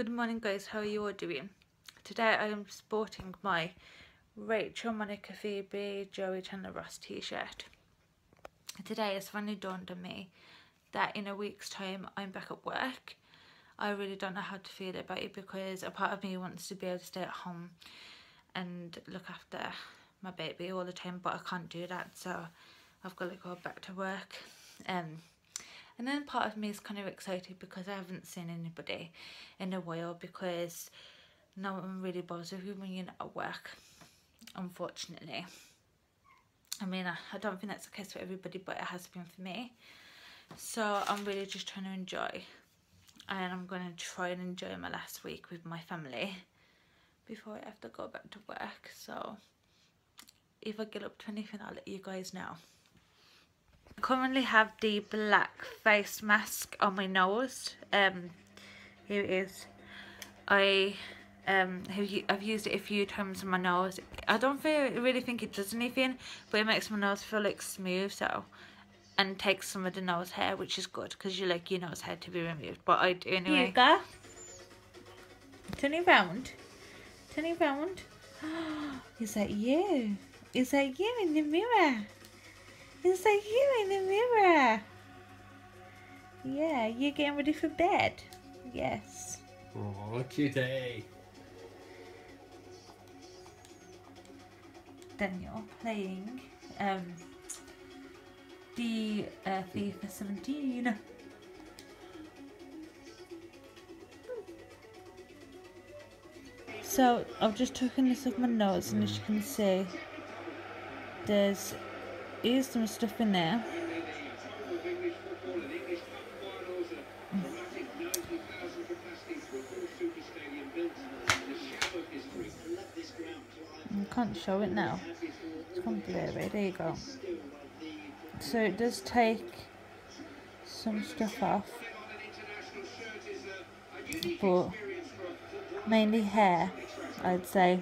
Good morning guys, how are you all doing? Today I am sporting my Rachel, Monica, Phoebe, Joey, Chandler, Ross t-shirt. Today it's finally dawned on me that in a week's time I'm back at work. I really don't know how to feel about it because a part of me wants to be able to stay at home and look after my baby all the time but I can't do that so I've got to go back to work. Um, and then part of me is kind of excited because I haven't seen anybody in a while because no one really bothers with not at work, unfortunately. I mean, I, I don't think that's the case for everybody, but it has been for me. So I'm really just trying to enjoy. And I'm going to try and enjoy my last week with my family before I have to go back to work. So if I get up to anything, I'll let you guys know currently have the black face mask on my nose. Um, here it is. I um have I've used it a few times on my nose. I don't feel, really think it does anything, but it makes my nose feel like smooth. So and takes some of the nose hair, which is good because you like your nose hair to be removed. But I do anyway. You go. Turn it round. Turn it round. Is that you? Is that you in the mirror? It's like you in the mirror. Yeah, you're getting ready for bed. Yes. Oh, cutie. Daniel playing um, the uh, FIFA 17. So I've just taken this off my notes and as you can see there's is some stuff in there. I can't show it now. There you go. So it does take some stuff off, but mainly hair, I'd say.